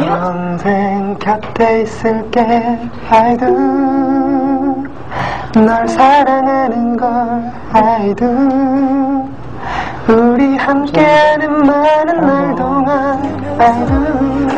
평생 곁에 있을게 I do 널 사랑하는 걸 I do 우리 함께하는 많은 날 동안 I do